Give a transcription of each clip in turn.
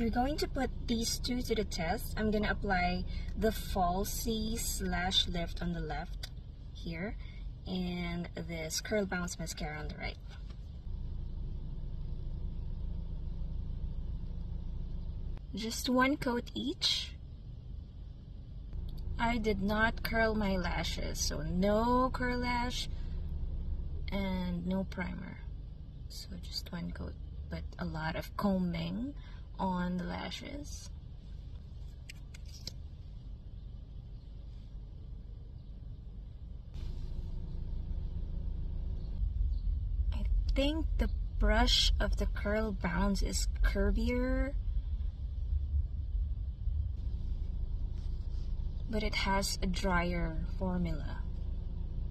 you're going to put these two to the test. I'm going to apply the Falsies Lash Lift on the left here and this curl bounce mascara on the right. Just one coat each. I did not curl my lashes, so no curl lash and no primer. So just one coat, but a lot of combing on the lashes. I think the brush of the curl bounce is curvier but it has a drier formula.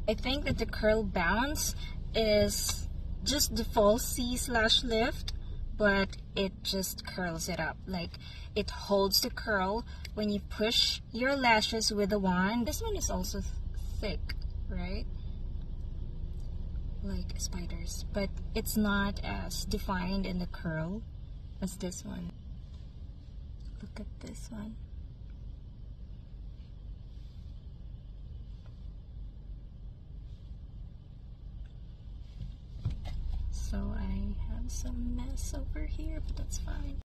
I think that the curl bounce is just the Falsies Lash Lift, but it just curls it up. Like it holds the curl when you push your lashes with the wand. This one is also th thick, right? Like spiders, but it's not as defined in the curl as this one. Look at this one. So I have some mess over here, but that's fine.